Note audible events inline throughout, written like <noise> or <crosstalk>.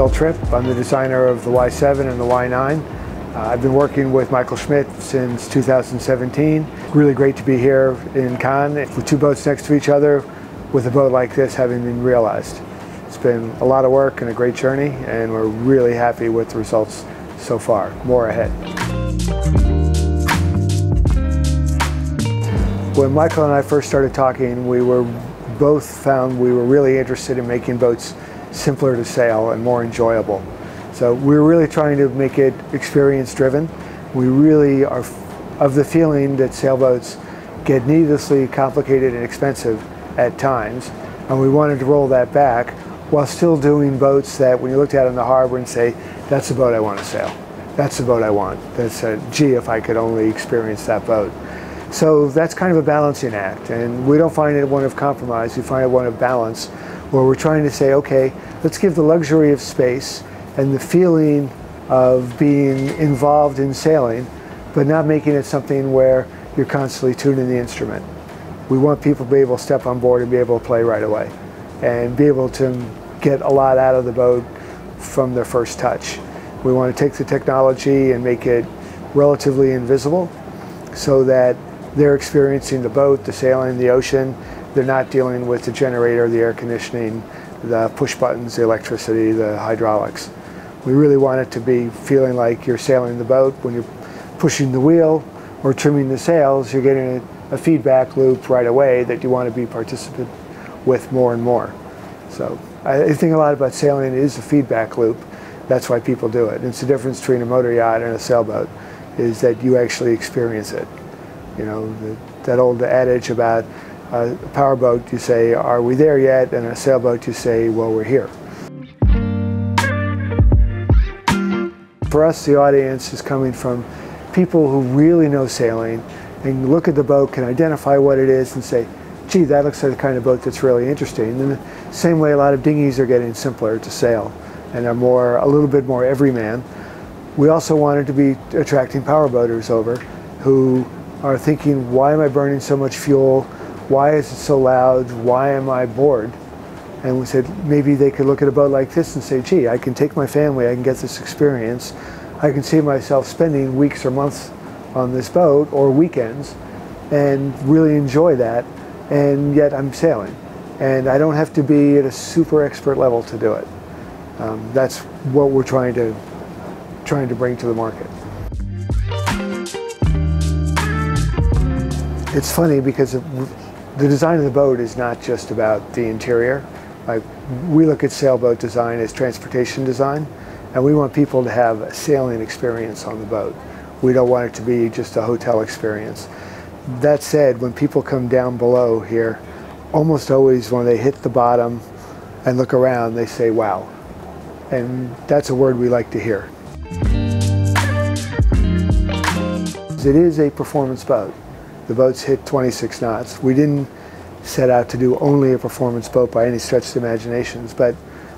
I'm the designer of the Y7 and the Y9. Uh, I've been working with Michael Schmidt since 2017. Really great to be here in Cannes with two boats next to each other with a boat like this having been realized. It's been a lot of work and a great journey and we're really happy with the results so far. More ahead. When Michael and I first started talking, we were both found we were really interested in making boats simpler to sail and more enjoyable. So we're really trying to make it experience driven. We really are of the feeling that sailboats get needlessly complicated and expensive at times, and we wanted to roll that back while still doing boats that when you looked at in the harbor and say, that's the boat I want to sail. That's the boat I want. That's a, gee, if I could only experience that boat. So that's kind of a balancing act, and we don't find it one of compromise, we find it one of balance, where we're trying to say, okay, let's give the luxury of space and the feeling of being involved in sailing, but not making it something where you're constantly tuning the instrument. We want people to be able to step on board and be able to play right away, and be able to get a lot out of the boat from their first touch. We want to take the technology and make it relatively invisible so that they're experiencing the boat, the sailing, the ocean. They're not dealing with the generator, the air conditioning, the push buttons, the electricity, the hydraulics. We really want it to be feeling like you're sailing the boat. When you're pushing the wheel or trimming the sails, you're getting a, a feedback loop right away that you want to be participant with more and more. So I think a lot about sailing is a feedback loop. That's why people do it. It's the difference between a motor yacht and a sailboat is that you actually experience it. You know, the, that old adage about uh, a powerboat, you say, are we there yet? And a sailboat, you say, well, we're here. For us, the audience is coming from people who really know sailing and look at the boat, can identify what it is and say, gee, that looks like the kind of boat that's really interesting. And the same way a lot of dinghies are getting simpler to sail and are more, a little bit more everyman. We also wanted to be attracting powerboaters over who are thinking, why am I burning so much fuel? Why is it so loud? Why am I bored? And we said maybe they could look at a boat like this and say, gee, I can take my family, I can get this experience. I can see myself spending weeks or months on this boat or weekends and really enjoy that. And yet I'm sailing. And I don't have to be at a super expert level to do it. Um, that's what we're trying to, trying to bring to the market. It's funny because the design of the boat is not just about the interior. Like we look at sailboat design as transportation design, and we want people to have a sailing experience on the boat. We don't want it to be just a hotel experience. That said, when people come down below here, almost always when they hit the bottom and look around, they say, wow. And that's a word we like to hear. It is a performance boat. The boats hit 26 knots. We didn't set out to do only a performance boat by any stretch of imaginations, but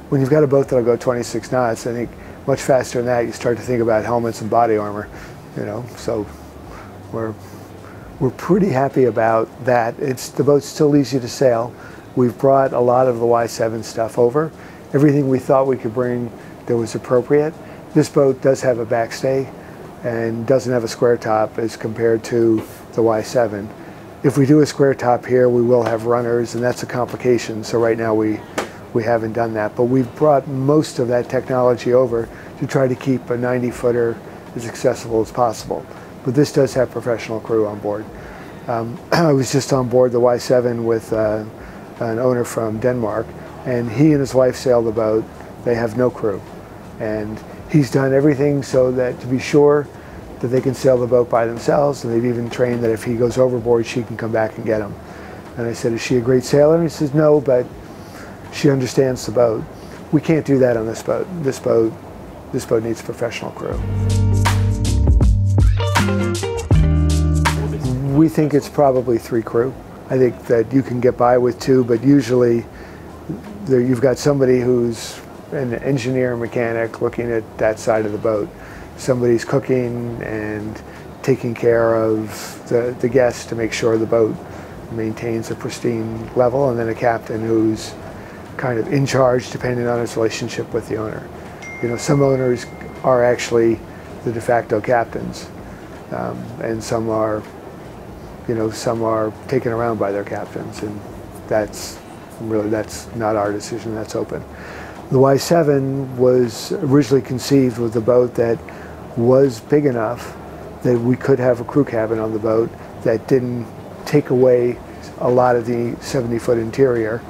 when you've got a boat that'll go 26 knots, I think much faster than that, you start to think about helmets and body armor, you know, so we're, we're pretty happy about that. It's, the boat's still easy to sail. We've brought a lot of the Y7 stuff over. Everything we thought we could bring that was appropriate. This boat does have a backstay and doesn't have a square top as compared to the Y7. If we do a square top here, we will have runners, and that's a complication. So right now we, we haven't done that. But we've brought most of that technology over to try to keep a 90 footer as accessible as possible. But this does have professional crew on board. Um, <clears throat> I was just on board the Y7 with uh, an owner from Denmark, and he and his wife sail the boat. They have no crew. And he's done everything so that to be sure that they can sail the boat by themselves, and they've even trained that if he goes overboard, she can come back and get him. And I said, is she a great sailor? And he says, no, but she understands the boat. We can't do that on this boat. This boat, this boat needs a professional crew. We think it's probably three crew. I think that you can get by with two, but usually there, you've got somebody who's an engineer mechanic looking at that side of the boat somebody's cooking and taking care of the, the guests to make sure the boat maintains a pristine level, and then a captain who's kind of in charge depending on his relationship with the owner. you know, some owners are actually the de facto captains, um, and some are, you know, some are taken around by their captains, and that's really that's not our decision. That's open. The Y7 was originally conceived with a boat that was big enough that we could have a crew cabin on the boat that didn't take away a lot of the 70 foot interior,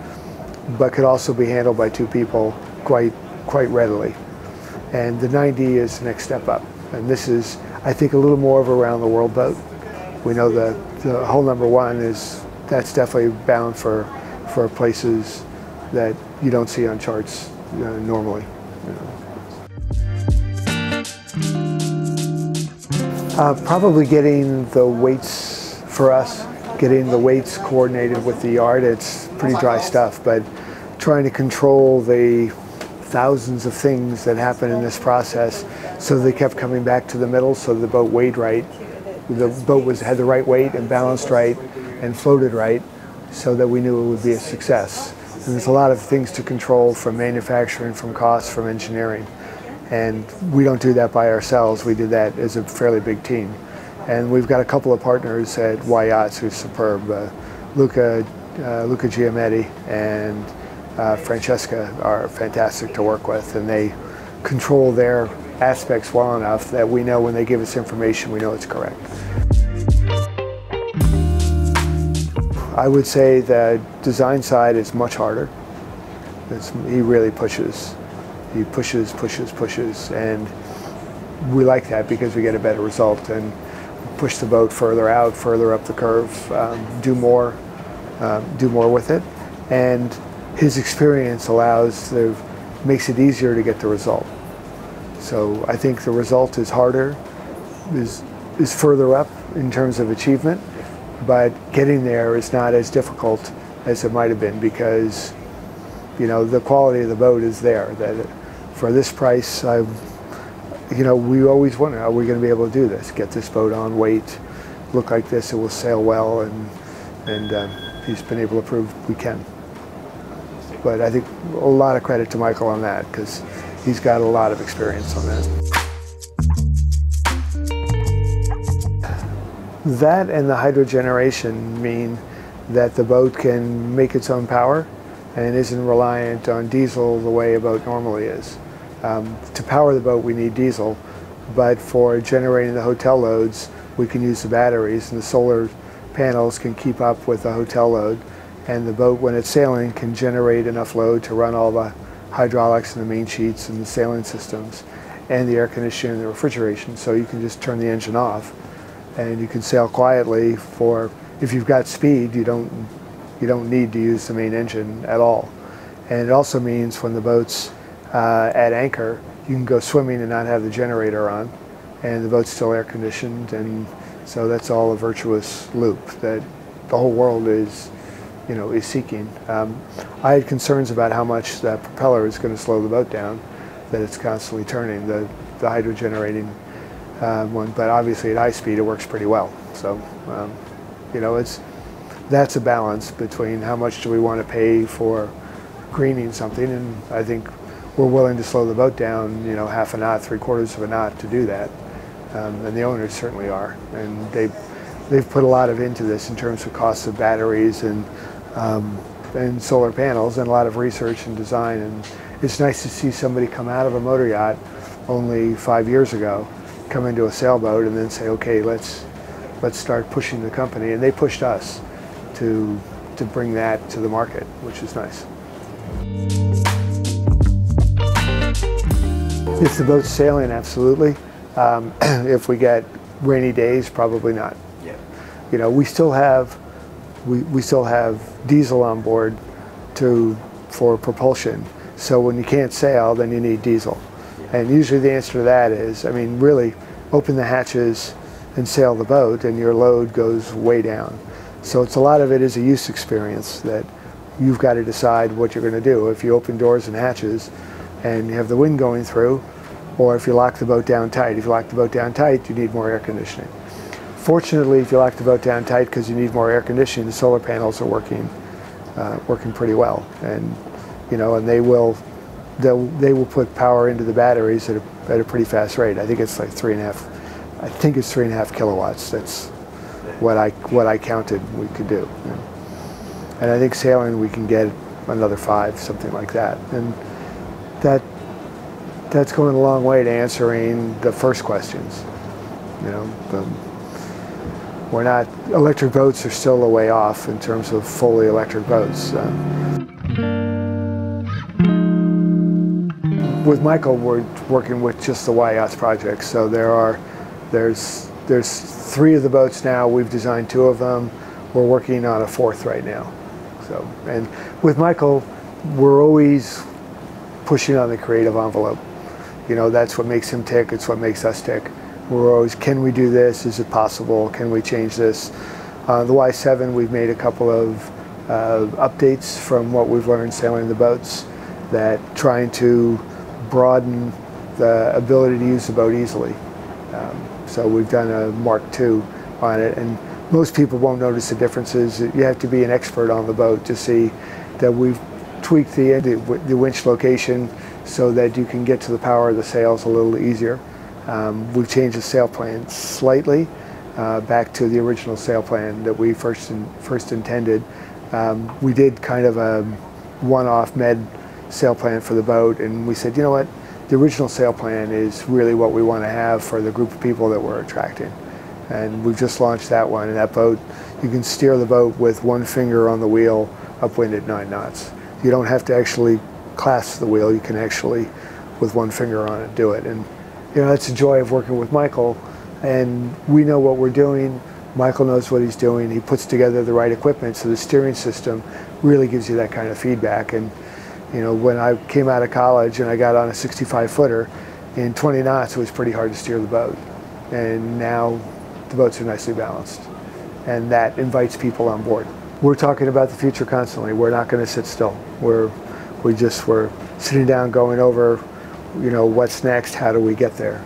but could also be handled by two people quite quite readily. And the 90 is the next step up. And this is, I think, a little more of a round the world boat. We know that the hull number one is, that's definitely bound for, for places that you don't see on charts normally. You know. uh, probably getting the weights for us, getting the weights coordinated with the yard. It's pretty dry stuff, but trying to control the thousands of things that happen in this process. So they kept coming back to the middle so the boat weighed right. The boat was had the right weight and balanced right and floated right so that we knew it would be a success. And there's a lot of things to control from manufacturing, from costs, from engineering. And we don't do that by ourselves. We do that as a fairly big team. And we've got a couple of partners at Y Yachts who's superb. Uh, Luca, uh, Luca Giametti and uh, Francesca are fantastic to work with, and they control their aspects well enough that we know when they give us information, we know it's correct. I would say the design side is much harder. It's, he really pushes. He pushes, pushes, pushes, and we like that because we get a better result and push the boat further out, further up the curve, um, do more, um, do more with it, and his experience allows the makes it easier to get the result. So I think the result is harder, is is further up in terms of achievement, but getting there is not as difficult as it might have been because you know the quality of the boat is there. That for this price, I, you know, we always wonder, are we going to be able to do this? Get this boat on weight, look like this, it will sail well, and and uh, he's been able to prove we can. But I think a lot of credit to Michael on that because he's got a lot of experience on that. That and the hydro generation mean that the boat can make its own power and isn't reliant on diesel the way a boat normally is. Um, to power the boat we need diesel, but for generating the hotel loads we can use the batteries and the solar panels can keep up with the hotel load and the boat when it's sailing can generate enough load to run all the hydraulics and the main sheets and the sailing systems and the air conditioning and the refrigeration so you can just turn the engine off and you can sail quietly for if you've got speed you don't you don't need to use the main engine at all and it also means when the boat's uh, at anchor you can go swimming and not have the generator on and the boat's still air conditioned and so that's all a virtuous loop that the whole world is you know, is seeking. Um, I had concerns about how much that propeller is going to slow the boat down, that it's constantly turning, the, the hydrogenerating uh, one, but obviously at high speed it works pretty well. So, um, you know, it's, that's a balance between how much do we want to pay for greening something, and I think we're willing to slow the boat down, you know, half a knot, three quarters of a knot to do that. Um, and the owners certainly are. And they they've put a lot of into this in terms of costs of batteries and um, and solar panels and a lot of research and design. And it's nice to see somebody come out of a motor yacht only five years ago, come into a sailboat and then say, okay, let's let's start pushing the company. And they pushed us to to bring that to the market, which is nice. If the boat's sailing, absolutely. Um, <clears throat> if we get rainy days, probably not. Yeah. You know, we still have we, we still have diesel on board to for propulsion. So when you can't sail, then you need diesel. And usually the answer to that is, I mean, really, open the hatches and sail the boat, and your load goes way down. So it's a lot of it is a use experience that you've got to decide what you're going to do. If you open doors and hatches, and you have the wind going through, or if you lock the boat down tight. If you lock the boat down tight, you need more air conditioning. Fortunately, if you lock the boat down tight because you need more air conditioning, the solar panels are working, uh, working pretty well, and you know, and they will, they'll, they will put power into the batteries at a, at a pretty fast rate. I think it's like three and a half, I think it's three and a half kilowatts. That's what I, what I counted we could do. And I think sailing we can get another five, something like that. And that, that's going a long way to answering the first questions. You know, the, we're not, electric boats are still a way off in terms of fully electric boats. Um, with Michael, we're working with just the Y-Yachts project. So there are, there's, there's three of the boats now. We've designed two of them. We're working on a fourth right now. So, and with Michael, we're always pushing on the creative envelope. You know, that's what makes him tick. It's what makes us tick. We're always, can we do this? Is it possible? Can we change this? Uh, the Y7, we've made a couple of uh, updates from what we've learned sailing the boats that trying to broaden the ability to use the boat easily. Um, so we've done a Mark II on it, and most people won't notice the differences. You have to be an expert on the boat to see that we've tweaked the, the winch location so that you can get to the power of the sails a little easier. Um, we've changed the sail plan slightly uh, back to the original sail plan that we first in, first intended. Um, we did kind of a one-off med sail plan for the boat, and we said, you know what, the original sail plan is really what we want to have for the group of people that we're attracting. And we've just launched that one, and that boat, you can steer the boat with one finger on the wheel upwind at nine knots. You don't have to actually clasp the wheel, you can actually, with one finger on it, do it. And you know, that's the joy of working with Michael, and we know what we're doing. Michael knows what he's doing. He puts together the right equipment, so the steering system really gives you that kind of feedback. And you know, when I came out of college and I got on a 65 footer in 20 knots, it was pretty hard to steer the boat. And now the boats are nicely balanced. And that invites people on board. We're talking about the future constantly. We're not going to sit still. We're, we just, we're sitting down going over, you know, what's next, how do we get there?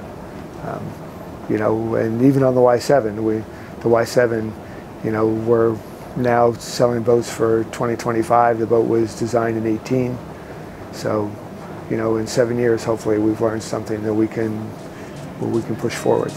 Um, you know, and even on the Y7, we, the Y7, you know, we're now selling boats for 2025. The boat was designed in 18. So, you know, in seven years, hopefully we've learned something that we can, we can push forward.